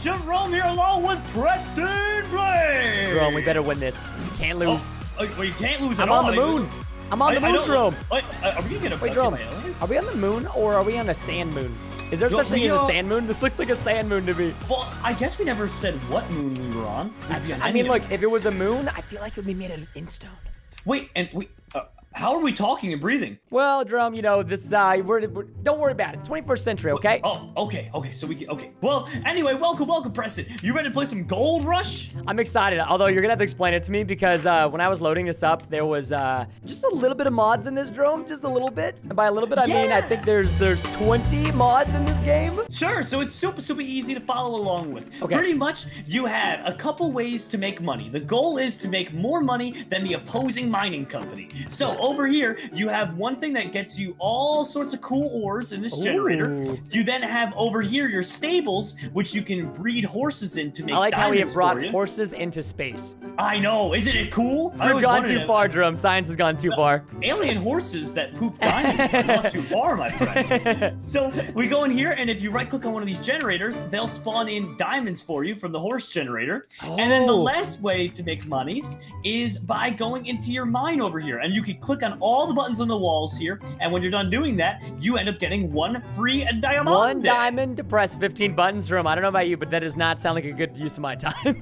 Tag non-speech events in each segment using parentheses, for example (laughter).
Jerome here along with Preston Blake. Jerome, we better win this. We can't Oh, lose. uh, well, you can't lose I'm all. on the moon. I'm on I- the moon, Jerome. Wait, are we gonna Wait, Jerome. Are we on the moon or are we on a sand moon? Is there Yo, such thing as a sand moon? This looks like a sand moon to me. Well, I guess we never said what moon we were on. I mean, look, if it was a moon, I feel like it would be made out of end stone. Wait, and we. How are we talking and breathing? Well, Drum, you know, this, uh, we're, we're, don't worry about it. 21st century, okay? Oh, okay, okay. So we can. Okay. Well, anyway, welcome, welcome, Preston. You ready to play some Gold Rush? I'm excited, although you're gonna have to explain it to me because uh, when I was loading this up, there was uh, just a little bit of mods in this drone, just a little bit. And by a little bit, I mean I think there's there's 20 mods in this game. Sure. So it's super, super easy to follow along with. Okay. Pretty much, you have a couple ways to make money. The goal is to make more money than the opposing mining company. So over here, you have one thing that gets you all sorts of cool ores in this generator. You then have over here your stables, which you can breed horses in to make I like how we have brought horses into space. I know, isn't it cool? We've gone too far, Drum. Science has gone too far. Alien horses that poop diamonds are not too (laughs) far, my friend. (laughs) So we go in here, and if you right click on one of these generators, they'll spawn in diamonds for you from the horse generator. And then the Oh. last way to make monies is by going into your mine over here. And you can click on all the buttons on the walls here. And when you're done doing that, you end up getting one free diamond. One diamond to press 15 buttons, Drum. I don't know about you, but that does not sound like a good use of my time.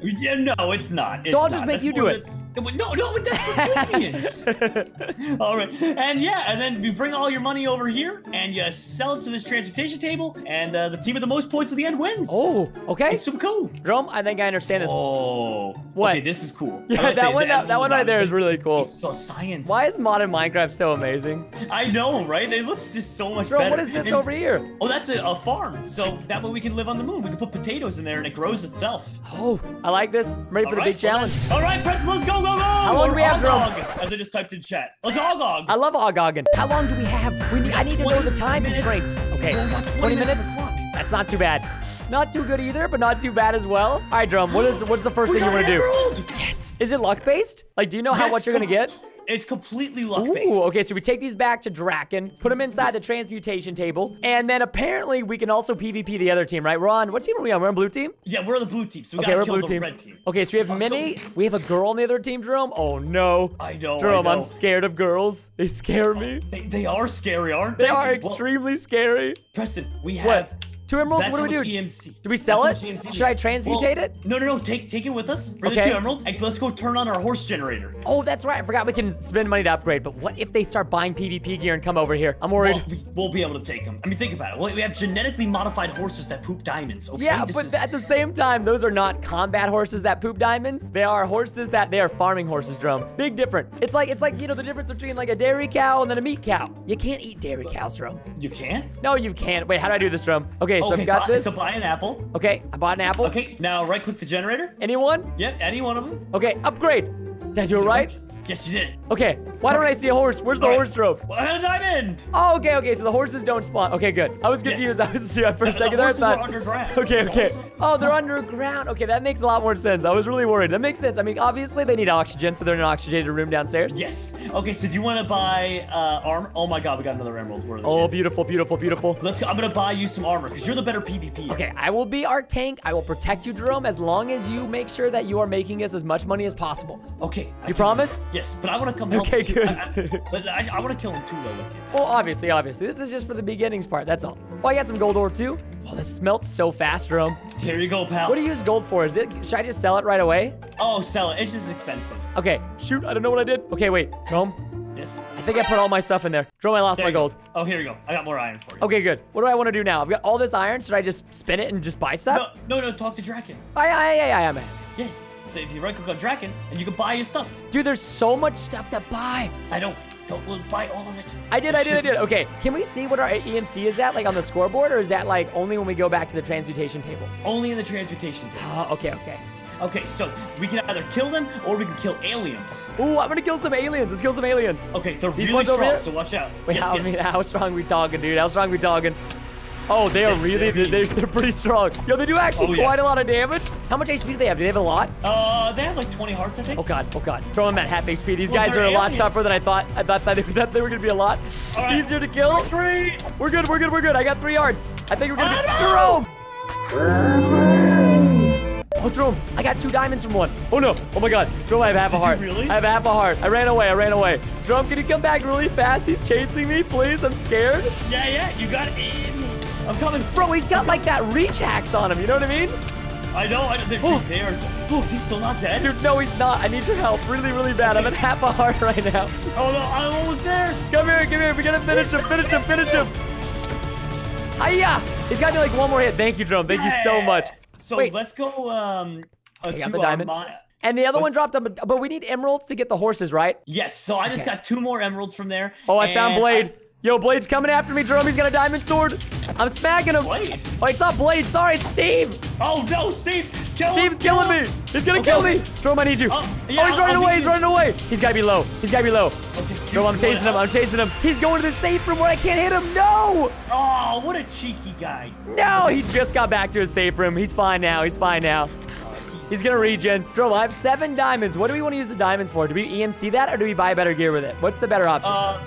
(laughs) Yeah, no, it's not. It's I'll just make That's you do it. No, no, that's for convenience. (laughs) all right, and yeah, and then you bring all your money over here and you sell it to this transportation table, and uh, the team with the most points at the end wins. oh, okay. it's super cool. Drum, I think I understand this. Oh, What? Okay, this is cool. (laughs) Yeah, like that one, that, that one right there is really cool. So science. Why is modern Minecraft so amazing? I know, right? It looks just so much Drum, better. what is this And- over here? Oh, that's a, a farm. So that way we can live on the moon. We can put potatoes in there and it grows itself. Oh, I like this. I'm ready for the All big right, well challenge. then- All right, Preston, let's go, go, go! How long do we have, Jerome? As I just typed in chat. Let's hog I love Ogoggin. How long do we have? We need, I need to know the time constraints. Okay, Well, we 20 20 minutes? minutes on the clock. That's not too bad. Not too good either, but not too bad as well. All right, Drum, what is what's the first thing you want to do? Yes. Is it luck based? Like, do you know how much you're gonna get? It's completely luck based. Ooh, okay, so we take these back to Draken, put them inside the transmutation table, and then apparently we can also PvP the other team, right? We're on, what team are we on? We're on blue team? Yeah, we're on the blue team, so we Okay, gotta we're kill blue the team. red team. Okay, so we have Uh, so- We have a girl on the other team, Jerome. Oh no. I know, I Jerome, I'm scared of girls. They scare me. They, they are scary, aren't they? They are Well, extremely scary. Preston, we What? Two emeralds? That's What do we do? EMC. Do we sell That's it? Should I transmutate Well, it? No, no, no. Take take it with us for Okay. the two emeralds, and let's go turn on our horse generator. Oh, that's right. I forgot we can spend money to upgrade. But what if they start buying PvP gear and come over here? I'm worried. Well, we, we'll be able to take them. I mean, think about it. We have genetically modified horses that poop diamonds. Okay? yeah, This but is- at the same time, those are not combat horses that poop diamonds. They are horses that they are farming horses, Drum. Big difference. It's like it's like you know the difference between like a dairy cow and then a meat cow. You can't eat dairy cows, Drum. you can't. No, you can't. Wait, how do I do this, Drum? Okay, so okay, I've got buy, this. So buy an apple. Okay, I bought an apple. Okay, now right click the generator. Anyone? Yep, any one of them. Okay, upgrade. Did I do it right? Yes, you did. Okay, why don't I see a horse? Where's the All right. horse drove? Well, I had a diamond. Oh, okay, okay. So the horses don't spawn. Okay, good. I was confused. Yes. I was yeah, for a The second there. I horses are thought. underground. Okay, okay. Oh, they're underground. Okay, that makes a lot more sense. I was really worried. That makes sense. I mean, obviously they need oxygen, so they're in an oxygenated room downstairs. Yes. Okay, so do you want to buy uh, armor? Oh my God, we got another emerald. What are the Oh, chances? beautiful, beautiful, beautiful. Let's go. I'm gonna buy you some armor because you're the better PvP. Okay, I will be our tank. I will protect you, Jerome, as long as you make sure that you are making us as much money as possible. Okay. I You can- promise? Yes, but I want to come help. Okay, too. good. I, I, (laughs) but I, I want to kill him too, though, with you. Well, obviously, obviously. This is just for the beginnings part. That's all. Oh, I got some gold ore too. Oh, this smelts so fast, Jerome. Here you go, pal. What do you use gold for? Is it? Should I just sell it right away? Oh, sell it. It's just expensive. Okay. Shoot, I don't know what I did. Okay, wait, Jerome. Yes. I think I put all my stuff in there. Jerome, I lost There my you go. gold. Oh, here you go. I got more iron for you. Okay, good. What do I want to do now? I've got all this iron. Should I just spin it and just buy stuff? No, no, no. Talk to Draken. I, I, I, I am. Yeah. So if you right click on Draken, and you can buy your stuff. Dude, there's so much stuff to buy. I don't. Don't we'll buy all of it. I did, I did, I did. (laughs) Okay, can we see what our EMC is at, like on the scoreboard, or is that like only when we go back to the transmutation table? Only in the transmutation table. Oh, okay, okay. Okay, so we can either kill them or we can kill aliens. Ooh, I'm gonna kill some aliens. Let's kill some aliens. Okay, they're These really ones over strong, here? so watch out. Wait, yes, how, yes. I mean, how strong we talking, dude? How strong we talking? Oh, they are really, they're they're, pretty strong. Yo, they do actually Oh, yeah. quite a lot of damage. How much HP do they have? Do they have a lot? Uh, they have like 20 hearts, I think. Oh god, oh god. Throw them at half HP. These Well, guys are a lot tougher than I thought. I thought that they, (laughs) that they were gonna be a lot right. easier to kill. Retreat! We're good, we're good, we're good. I got three yards. I think we're gonna be Oh, no! Jerome! Oh, Jerome, I got two diamonds from one. Oh no. Oh my god. Jerome, I have half a Did heart. really? I have half a heart. I ran away. I ran away. Jerome, can you come back really fast? He's chasing me, please. I'm scared. Yeah, yeah, you got it. I'm coming. Bro, he's got like that reach axe on him. You know what I mean? I know. I, they, Oh. they are. Oh, is he still not dead? Dude, no, he's not. I need your help really, really bad. I'm at (laughs) half a heart right now. Oh no, I'm almost there. Come here, come here. We gotta finish him, finish him, finish him. Hiya! He's got me like one more hit. Thank you, Jerome. Thank you so much. So Wait. let's go. Um, I got the diamond. And the other one dropped but we need emeralds to get the horses, right? Yes. So I just Okay. got two more emeralds from there. Oh, I found Blade. Yo, Blade's coming after me, Jerome. He's got a diamond sword. I'm smacking him. Blade? Oh, it's not Blade. Sorry, it's Steve. Oh no, Steve! Kill him, Steve's kill killing him. me. He's gonna Okay, kill me. Jerome, I need you. Oh, Oh, he's I'll- running I'll away. He's you. running away. He's gotta be low. He's gotta be low. Okay, Jerome, I'm chasing him. I'm chasing him. He's going to the safe room where I can't hit him. No. Oh, what a cheeky guy. No, he just got back to his safe room. He's fine now. He's fine now. Oh, he's- gonna regen. Jerome, I have seven diamonds. What do we want to use the diamonds for? Do we EMC that or do we buy better gear with it? What's the better option? Uh,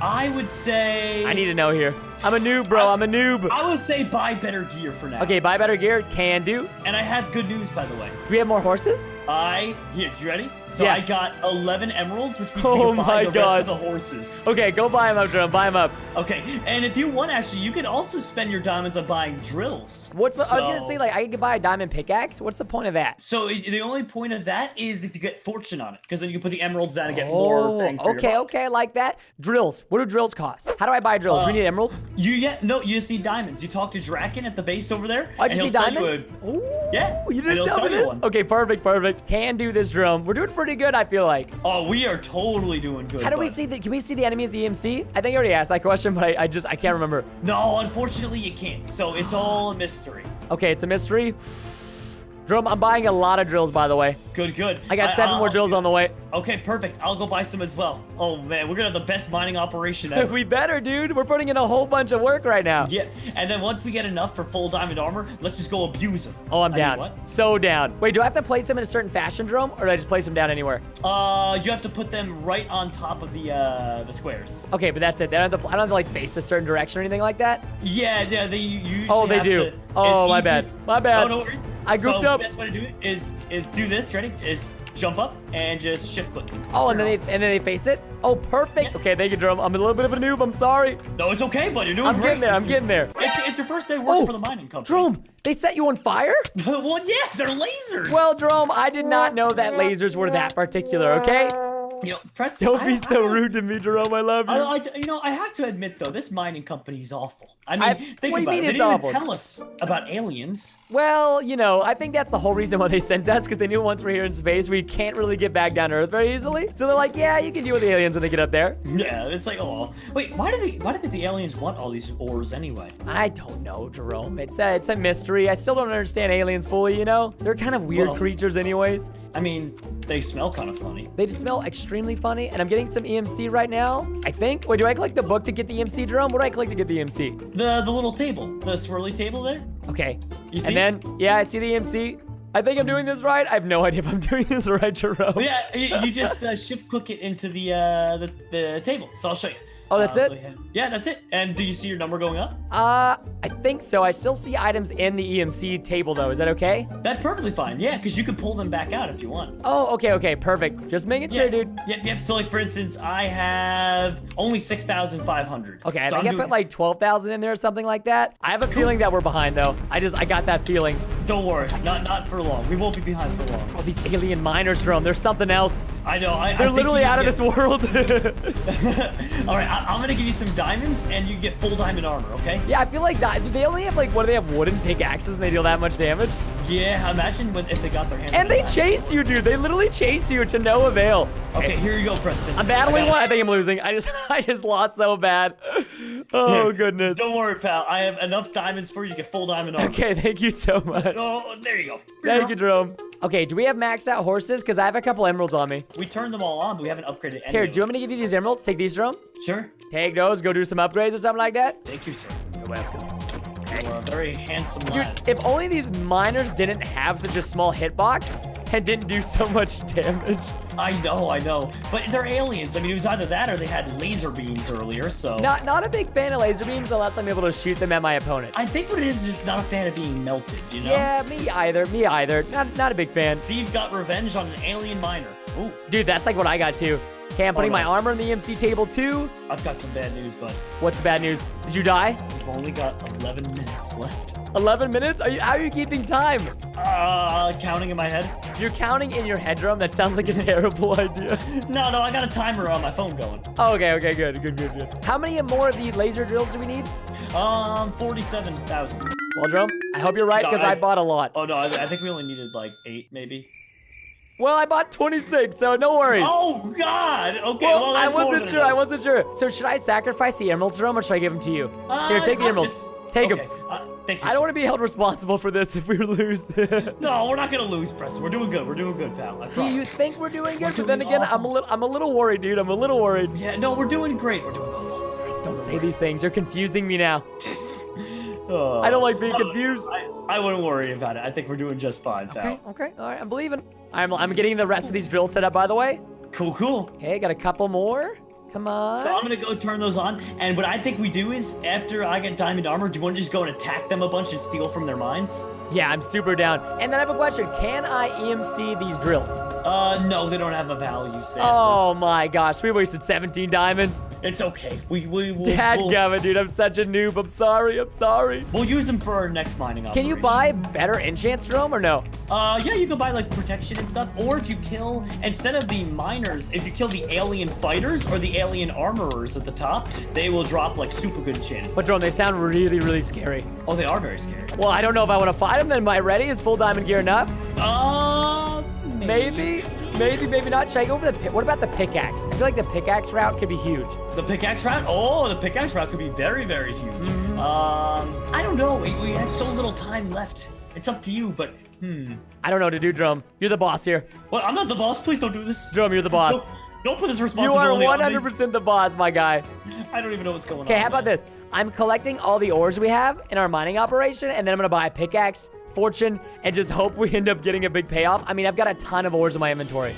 I would say. I need to know here. I'm a noob, bro. I'm a noob. I would say buy better gear for now. Okay, buy better gear. Can do. And I have good news, by the way. Do we have more horses? I here, you ready? So Yeah. I got 11 emeralds, which means Oh we can buy the gosh. rest of the horses. Okay, go buy them up, Jerome. Buy them up. Okay, and if you want, actually, you can also spend your diamonds on buying drills. What's the, I was gonna say like I could buy a diamond pickaxe. What's the point of that? So the only point of that is if you get fortune on it, because then you can put the emeralds down and get more. bang for your Oh, okay, okay, I like that. Drills. What do drills cost? How do I buy drills? Uh, we need emeralds. You get no, you just need diamonds. You talk to Draken at the base over there. I just need you diamonds. a- Ooh, Yeah, you didn't tell me this. one. Okay, perfect, perfect. Can do this drum. We're doing pretty good. I feel like. Oh, we are totally doing good. How do we see the? Can we see the enemies EMC? I think I already asked that question, but I, I just I can't remember. No, unfortunately, you can't. So it's all a mystery. Okay, it's a mystery. Drum, I'm buying a lot of drills, by the way. Good, good. I got 7 more I'll- drills on the way. Okay, perfect. I'll go buy some as well. Oh man, we're gonna have the best mining operation ever. (laughs) we better, dude. We're putting in a whole bunch of work right now. yeah, and then once we get enough for full diamond armor, let's just go abuse them. Oh, I'm I mean, down. what? So down. Wait, do I have to place them in a certain fashion, Drum, or do I just place them down anywhere? Uh, you have to put them right on top of the uh the squares. Okay, but that's it. They don't have to, I don't have to like face a certain direction or anything like that. Yeah, yeah, they usually. Oh, they do. To, Oh, my bad. My bad. Oh, no worries. I grouped so up. The best way to do it is is do this. Ready? Is jump up and just shift click. Oh, and then they and then they face it. Oh, perfect. Yeah. Okay, thank you, Drum. I'm a little bit of a noob. I'm sorry. No, it's okay, bud. You're doing I'm great. getting there. I'm getting there. It's, it's your first day working Oh, for the mining company. Drum, they set you on fire? (laughs) well, yeah, they're lasers. Well, Drum, I did not know that lasers were that particular. Okay. You know, Preston. Don't be I so don't- rude to me, Jerome. I love you. I, you know, I have to admit though, this mining company is awful. I mean, I- think what do you about mean it. They it's didn't awful? even tell us about aliens. Well, you know, I think that's the whole reason why they sent us, because they knew once we're here in space, we can't really get back down to Earth very easily. So they're like, yeah, you can deal with the aliens when they get up there. Yeah, it's like, oh, wait, why do they, why did the aliens want all these ores anyway? I don't know, Jerome. It's a, it's a mystery. I still don't understand aliens fully, you know? They're kind of weird Well- creatures anyways. I mean, they smell kind of funny. They just smell extremely funny, and I'm getting some EMC right now, I think. Wait, do I click the book to get the EMC, Jerome? What do I click to get the EMC? The the little table, the swirly table there. Okay. You see? And then, yeah, I see the EMC. I think I'm doing this right. I have no (laughs) idea if I'm doing this right, Jerome. Yeah, you, you just uh, shift click it into the uh the, the table. So I'll show you. Oh, that's Uh, it? Yeah, that's it. And do you see your number going up? Uh, I think so. I still see items in the EMC table, though. Is that okay? That's perfectly fine. Yeah, because you can pull them back out if you want. Oh, okay, okay, perfect. Just making sure, dude. Yep, yep. So like for instance, I have only six thousand five hundred. Okay, I so think I I'm put doing- like 12,000 in there or something like that. I have a feeling that we're behind, though. I just, I got that feeling. Don't worry, not not for long. We won't be behind for long. Oh, these alien miners, Jerome. There's something else. I know. I, They're literally out of this world. (laughs) All right, (laughs) I, I'm gonna give you some diamonds, and you get full diamond armor. Okay? yeah, I feel like that. Do they only have like, what do they have? Wooden pickaxes and they deal that much damage? Yeah. Imagine when, if they got their hands. And they chase you, dude. They literally chase you to no avail. Okay, here you go, Preston. I'm battling one. I think I'm losing. I just, (laughs) I just lost so bad. Oh Here, goodness. Don't worry, pal. I have enough diamonds for you to get full diamond armor. Okay, thank you so much. Oh, there you go. Thank you, Jerome. Okay, do we have maxed out horses? Because I have a couple emeralds on me. We turned them all on, but we haven't upgraded any. Here, do you want me to give you these emeralds? Take these, Jerome. Sure. Take those, go do some upgrades or something like that. Thank you, sir. You're welcome. You're a very handsome Dude, lad. if only these miners didn't have such a small hitbox, and didn't do so much damage. I know, I know. But they're aliens. I mean, it was either that or they had laser beams earlier, so. Not not a big fan of laser beams unless I'm able to shoot them at my opponent. I think what it is is just not a fan of being melted, you know? Yeah, me either. Me either. Not not a big fan. Steve got revenge on an alien miner. Ooh, Dude, that's like what I got too. Okay, I'm putting no. my armor in the EMC table too. I've got some bad news, but What's the bad news? Did you die? we've only got 11 minutes left. 11 minutes? Are you how are you keeping time? Uh, counting in my head? You're counting in your head drum? That sounds like a (laughs) terrible idea. No, no, I got a timer on my phone going. Oh, okay, okay, good, good, good, good. How many more of the laser drills do we need? Um, 47,000. Well, drum, I hope you're right No, because I, I- bought a lot. Oh, no, I, I think we only needed like eight, maybe. Well, I bought 26, so no worries. Oh, God! Okay, well, well, I wasn't sure. I wasn't sure. So should I sacrifice the emeralds, drum, or should I give them to you? Uh, Here, take the no, emeralds. just- Take okay, them. Thank you. I don't want to be held responsible for this if we lose. (laughs) No, we're not gonna lose, Preston. We're doing good. We're doing good, pal. I See, promise. you think we're doing We're good, but then again, I'm a little, I'm a little worried, dude. I'm a little worried. Yeah, no, we're doing great. We're doing awful. Don't say these things. You're confusing me now. (laughs) Oh. I don't like being confused. I, I wouldn't worry about it. I think we're doing just fine, pal. Okay, okay, all right. I'm believing. I'm, I'm getting the rest of these drills set up, by the way. Cool, cool. Okay, got a couple more. Come on. So I'm gonna go turn those on, and what I think we do is, after I get diamond armor, do you want to just go and attack them a bunch and steal from their mines? Yeah, I'm super down. And then I have a question. Can I EMC these drills? Uh, no, they don't have a value, sadly. Oh my gosh, we wasted 17 diamonds. It's okay. We we we'll, Dadgummit, dude, I'm such a noob. I'm sorry, I'm sorry. we'll, we'll use them for our next mining operation. Can you buy better enchants, Drum, or no? Uh, yeah, you can buy like protection and stuff, or if you kill instead of the miners, if you kill the alien fighters or the alien armorers at the top, they will drop like super good enchants. But Drum, they sound really, really scary. Oh, they are very scary. Well, I don't know if I want to fight them, then am I ready? Is full diamond gear enough? Uh, Maybe, maybe, maybe not. Should I go for the, pi- what about the pickaxe? I feel like the pickaxe route could be huge. The pickaxe route? Oh, the pickaxe route could be very, very huge. Mm-hmm. Um, I don't know. We, we have so little time left. It's up to you, but hmm. I don't know what to do, Drum. You're the boss here. Well, I'm not the boss. Please don't do this. Drum, you're the boss. Don't, don't put this You are responsibility on me. 100% the boss, my guy. I don't even know what's going on. Okay, how about this? I'm collecting all the ores we have in our mining operation, and then I'm gonna buy a pickaxe, fortune, and just hope we end up getting a big payoff. I mean, I've got a ton of ores in my inventory.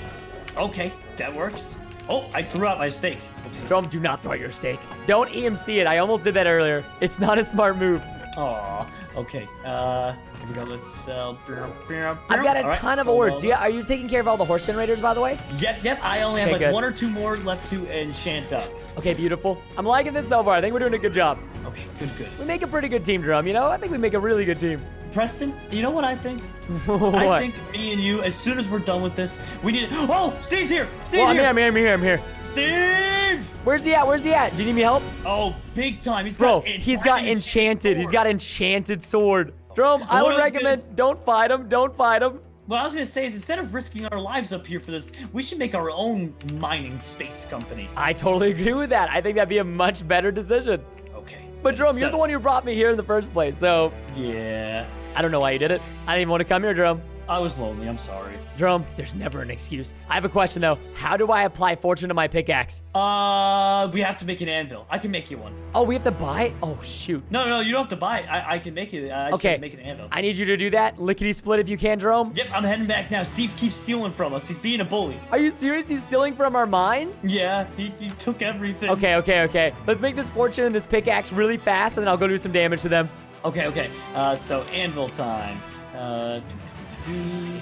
Okay, that works. Oh, I threw out my steak. Oopsies. Drum, do not throw out your steak. Don't EMC it. I almost did that earlier. It's not a smart move. Aw, okay. Uh, here we go. Let's sell. I've got a ton of ores. Yeah, are you taking care of all the horse generators, by the way? Yep, yep. I only have like good. one or two more left to enchant up. Okay, beautiful. I'm liking this so far. I think we're doing a good job. Okay, good, good. We make a pretty good team, Drum. You know, I think we make a really good team. Preston, you know what I think? (laughs) what? I think me and you, as soon as we're done with this, we need. Oh, Steve's here. Steve's well, I'm here. here, I'm here, I'm here, I'm here. Steve. Where's he at? Where's he at? Do you need me help? Oh, big time. He's Bro, got. he's got enchanted. He's got enchanted sword. Drum, I would was gonna recommend don't fight him. Don't fight him. What I was gonna say is, instead of risking our lives up here for this, we should make our own mining space company. I totally agree with that. I think that'd be a much better decision. Okay. But Drum, you're the one who brought me here in the first place, so Yeah. I don't know why you did it. I didn't even want to come here, Drum. I was lonely. I'm sorry. Drum, there's never an excuse. I have a question though. How do I apply fortune to my pickaxe? Uh, we have to make an anvil. I can make you one. Oh, we have to buy it? Oh, shoot. No, no, no, you don't have to buy it. I, I can make it. I Okay. make an anvil. I need you to do that. Lickety split if you can, Drum. Yep, I'm heading back now. Steve keeps stealing from us. He's being a bully. Are you serious? He's stealing from our mines? Yeah, he, he took everything. Okay, okay, okay. Let's make this fortune and this pickaxe really fast, and then I'll go do some damage to them. Okay, okay. Uh, so anvil time. Uh,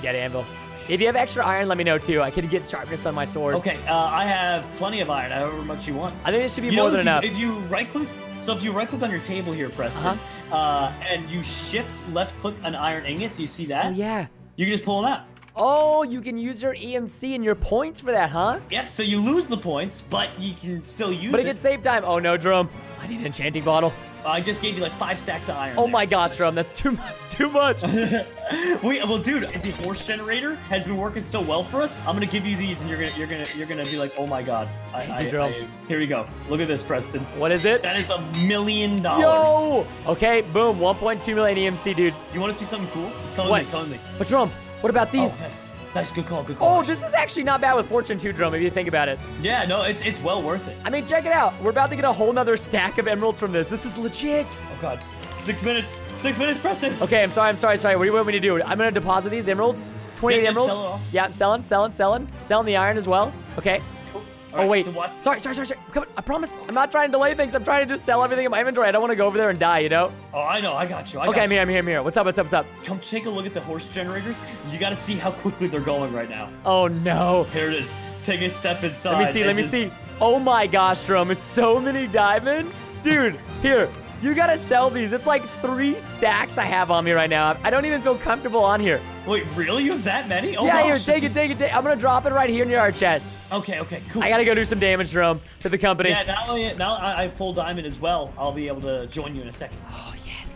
Get anvil. If you have extra iron, let me know too. I could get sharpness on my sword. okay, uh, I have plenty of iron, however much you want. I think this should be You more know, than if you, enough. If you right click, so if you right click on your table here, Preston, Uh-huh. uh, and you shift left click an iron ingot, do you see that? Oh, yeah. You can just pull them out. Oh, you can use your EMC and your points for that, huh? Yep, so you lose the points, but you can still use But it it. can save time. Oh, no, Drum. I need an enchanting bottle. I just gave you like five stacks of iron. Oh there. my gosh, Drum. That's too much. Too much. (laughs) we well, dude, the horse generator has been working so well for us. I'm gonna give you these, and you're gonna you're gonna you're gonna be like, oh my god. I, Thank you, I- Drum. I- here we go. Look at this, Preston. what is it? That is a million dollars. Yo! Okay, boom. 1.2 million EMC, dude. You want to see something cool? Come What? with me. Come with me. But Drum, what about Oh, these? Nice. Nice. Good call. Good call. Oh, this is actually not bad with Fortune 2, Drum, if you think about it. Yeah. No, it's it's well worth it. I mean, check it out. We're about to get a whole nother stack of emeralds from this. This is legit. Oh god. Six minutes. Six minutes, Preston. Okay, I'm sorry, I'm sorry, sorry. What do you want me to do? I'm gonna deposit these emeralds. 28 Yeah, yeah, emeralds. sell. Yeah, I'm selling, selling, selling. Selling the iron as well. Okay. Oh, Alright, wait. So. Sorry, sorry, sorry, sorry. Come on, I promise. I'm not trying to delay things. I'm trying to just sell everything in my inventory. I don't want to go over there and die, you know? Oh, I know. I got you. I Okay, got I'm here, I'm here, I'm here. What's up, what's up, what's up? Come take a look at the horse generators. You got to see how quickly they're going right now. Oh, no. Here it is. Take a step inside. Let me see, let me see. Oh my gosh, Drum, it's so many diamonds. Dude, here, you gotta sell these. It's like three stacks I have on me right now. I don't even feel comfortable on here. Wait, really? You have that many? Oh, yeah, here, gosh, take it, take it, take it. I'm gonna drop it right here near our chest. Okay, okay, cool. I gotta go do some damage, Drum, to the company. Yeah, now, I, now I have full diamond as well. I'll be able to join you in a second. Oh, yes.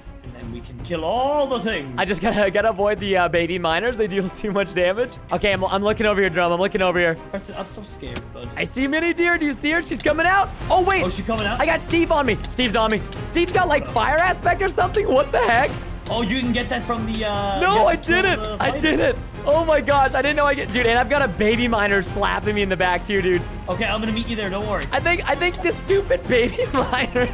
And we can kill all the things. I just gotta (laughs) gotta avoid the uh, baby miners. They deal (laughs) too much damage. Okay, I'm, I'm looking over here, Drum. I'm looking over here. I'm so scared, bud. I see Mini Deer. Do you see her? She's coming out. Oh, wait. Oh, she coming out? I got Steve on me. Steve's on me. Steve's got like fire aspect or something. What the heck? Oh, you can get that from the, uh... No, I didn't. I didn't. Oh my gosh, I didn't know I get dude, and I've got a baby miner slapping me in the back too, dude. Okay, I'm gonna meet you there. Don't worry. I think I think this stupid baby (laughs) miner.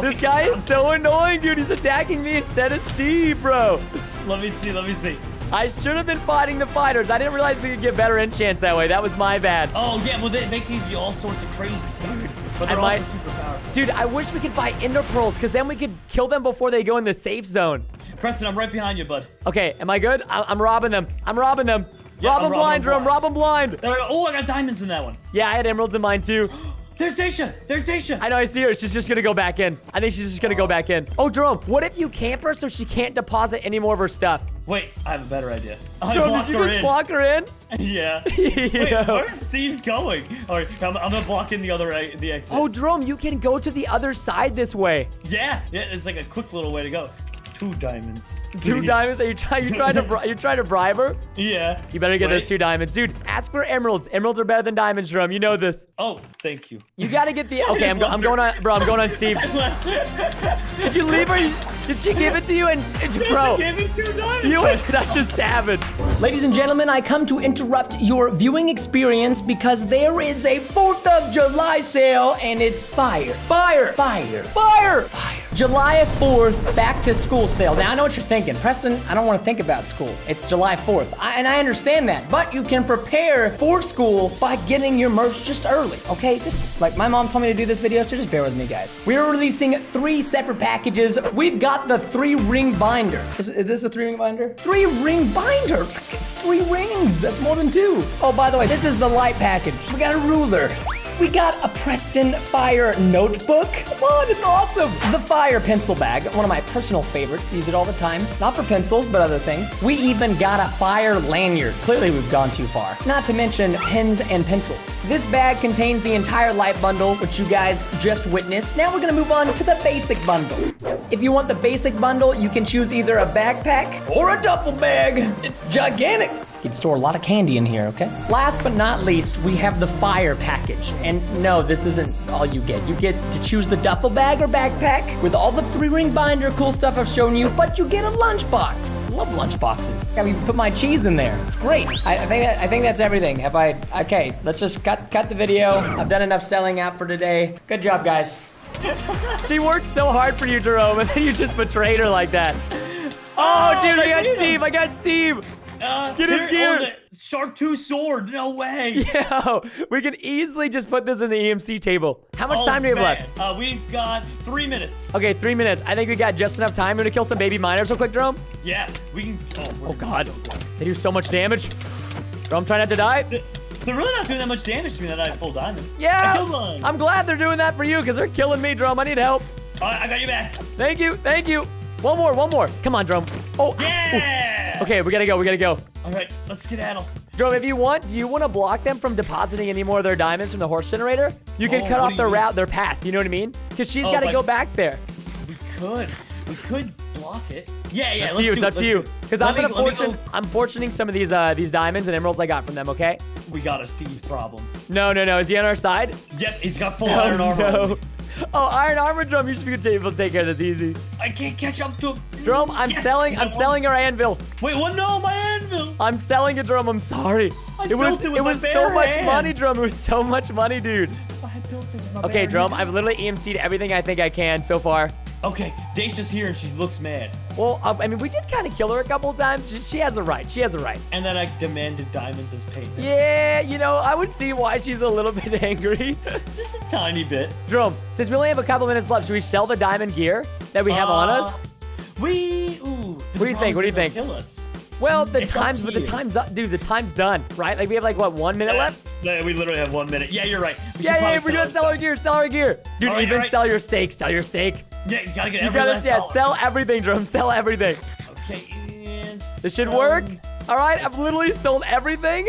this guy is so annoying, dude. He's attacking me instead of Steve, bro. Let me see. Let me see. I should have been fighting the fighters. I didn't realize we could get better enchants that way. That was my bad. Oh, yeah, well, they, they give you all sorts of crazy stuff. But they're might- also super powerful. Dude, I wish we could buy ender pearls, because then we could kill them before they go in the safe zone. Preston, I'm right behind you, bud. Okay, am I good? I- I'm robbing them. I'm robbing them. Yeah, rob them robbing blind, them drum. blind. Rob them blind. There we go. Oh, I got diamonds in that one. Yeah, I had emeralds in mine too. (gasps) There's Dacia. There's Dacia. I know, I see her. She's just gonna go back in. I think she's just gonna go back in. Oh, Jerome, what if you camp her so she can't deposit any more of her stuff? Wait, I have a better idea. I Jerome, did you just in. block her in? (laughs) Yeah. (laughs) Wait, where's Steve going? All right, I'm, I'm gonna block in the other the exit. Oh, Jerome, you can go to the other side this way. yeah, yeah. It's like a quick little way to go. Two diamonds. Two diamonds? Are you trying? You trying to? bri- (laughs) You trying to bribe her? Yeah. You better get Wait. those two diamonds, dude. Ask for emeralds. Emeralds are better than diamonds, Jerome. You know this. Oh, thank you. You gotta get the. (laughs) Okay, I'm, go, I'm going on, bro. I'm going on Steve. (laughs) Did you leave her? Did she give it to you? And bro, Give me two diamonds. you are such a savage. Ladies and gentlemen, I come to interrupt your viewing experience because there is a 4th of July sale and it's fire, fire, fire, fire, fire. July 4th, back to school sale. Now, I know what you're thinking. Preston, I don't want to think about school. It's July 4th. I, and I understand that. But you can prepare for school by getting your merch just early, okay? This, like, my mom told me to do this video, so just bear with me, guys. We're releasing three separate packages. We've got the three ring binder. Is, is this a three ring binder? Three ring binder. Three rings. That's more than two. Oh, by the way, this is the light package. We got a ruler. We got a Preston Fire notebook. Come on, it's awesome. The Fire pencil bag, one of my personal favorites. Use it all the time. Not for pencils, but other things. We even got a Fire lanyard. Clearly, we've gone too far. Not to mention pens and pencils. This bag contains the entire light bundle, which you guys just witnessed. Now we're gonna move on to the basic bundle. If you want the basic bundle, you can choose either a backpack or a duffel bag. It's gigantic. You can store a lot of candy in here, okay? Last but not least, we have the fire package. And no, this isn't all you get. You get to choose the duffel bag or backpack with all the three ring binder, cool stuff I've shown you, but you get a lunchbox. Love lunchboxes. I even put my cheese in there. It's great. I, I think I think that's everything. Have I? Okay, let's just cut cut the video. I've done enough selling out for today. Good job, guys. (laughs) She worked so hard for you, Jerome, (laughs) and then you just betrayed her like that. Oh, dude, I got beat him. Steve. I got Steve. Uh, Get his oh, gear. Sharp two sword. No way. (laughs) Yo, we can easily just put this in the EMC table. How much Oh, time do we have man. left? Uh, we've got three minutes. Okay, three minutes. I think we got just enough time. You want to kill some baby miners real quick, Drum? Yeah, we can. Oh, Oh, God. so. They do so much damage. Jerome, try not to die. They- They're really not doing that much damage to me that I have full diamond. I Yeah, killed one. I'm glad they're doing that for you because they're killing me, Drum. I need help. All right, I got you back. Thank you, thank you. One more, one more. Come on, Drum. Oh, Yeah. Okay, we gotta go, we gotta go. All right, let's get skedaddle. Jerome, if you want, do you want to block them from depositing any more of their diamonds from the horse generator? You can Oh, cut off their route, their path. You know what I mean? Because she's Oh, got to go back there. We could. We could block it. Yeah, yeah. It's up to you. It's it, up to let's you. it. Because I'm me- gonna fortune. go- I'm fortuning some of these uh these diamonds and emeralds I got from them. Okay? We got a Steve problem. No, no, no. Is he on our side? Yep, he's got full Oh, iron armor. no. Oh, iron armor drum. You should be able to take care of this easy. I can't catch up to him. Drum, I'm Yes, selling. I'm selling our anvil. Wait, what? No, my anvil. I'm selling it, drum. I'm sorry. I it was it it was so much money, drum. It was so much money, dude. I built it with my Okay, drum. hands. I've literally EMC'd everything I think I can so far. Okay, Dacia's here and she looks mad. Well, uh, I mean, we did kind of kill her a couple of times. She, she has a right. She has a right. And then I demanded diamonds as payment. Yeah, you know, I would see why she's a little (laughs) bit angry. Just a tiny bit. Drum, since we only have a couple minutes left, should we sell the diamond gear that we have on us? Uh, We. Ooh. What do you think? What do you think? Kill us. Well, the it's time's but the time's up, dude. The time's done, right? Like we have like what one minute left? Yeah, we literally have one minute. Yeah, you're right. We Yeah, yeah. We're gonna sell our gear. Sell our gear, dude. Right, even right. sell your steak. Sell your steak. Yeah, you gotta get You gotta yeah, dollar. sell everything, Drum. Sell everything. Okay, and This should work. All right, I've literally sold everything.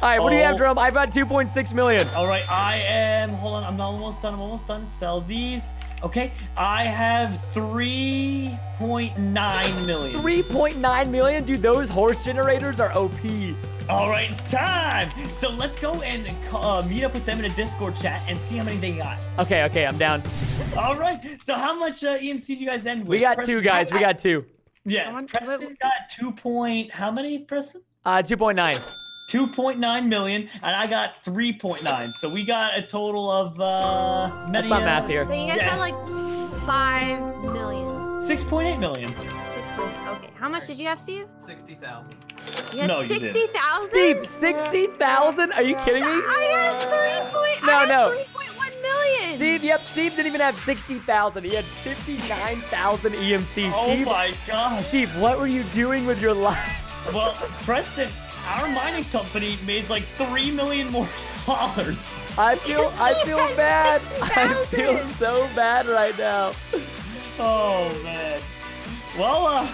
All right, what do you have, Oh. Drum? I've got 2.6 million. All right, I am. Hold on, I'm almost done. I'm almost done. Sell these. Okay, I have 3.9 million. 3.9 million, dude. Those horse generators are OP. All right, time. So let's go and uh, meet up with them in a Discord chat and see how many they got. Okay, okay, I'm down. All right. So how much uh, EMC do you guys end with? We got Preston, two guys. We got two. Yeah, I want- Preston wait, got two point. How many, Preston? Uh, 2.9. 2.9 million, and I got 3.9. So we got a total of uh, many. That's not math here. So you guys Yeah. had like five million. 6.8 million. Six point- Okay, how much did you have, Steve? 60,000. You had No, sixty thousand. Steve, 60,000? Are you kidding me? I had three point. No, I had no. Three point one million. Steve, yep, Steve didn't even have 60,000. He had 59,000 EMC. Oh Steve, my gosh. Steve, what were you doing with your life? Well, Preston, our mining company made like 3 million more dollars. I feel, I (laughs) feel Steve had bad. I 60,000. feel so bad right now. Oh man. Well, uh,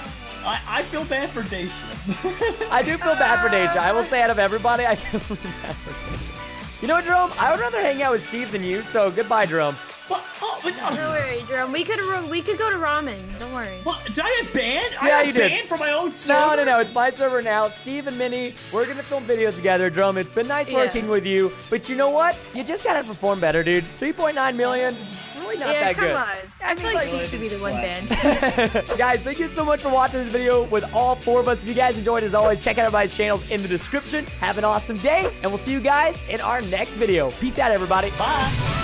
I, I feel bad for Dacia. (laughs) I do feel bad for Deja. I will say out of everybody, I feel (laughs) bad for Deja. You know what, Jerome? I would rather hang out with Steve than you, so goodbye, Jerome. what? Oh, but, Don't uh, worry, Jerome. We could we could go to ramen. Don't worry. what? Did I get banned? I Yeah, got you did. banned from my own No, server? no, no. It's my server now. Steve and Minnie, we're gonna film videos together. Drum, it's been nice Yeah. working with you, but you know what? You just gotta perform better, dude. 3.9 million, really not yeah, that come good. on. I feel like Steve should be the one banned. (laughs) guys, thank you so much for watching this video with all four of us. If you guys enjoyed, as always, check out everybody's channels in the description. Have an awesome day, and we'll see you guys in our next video. Peace out, everybody. Bye.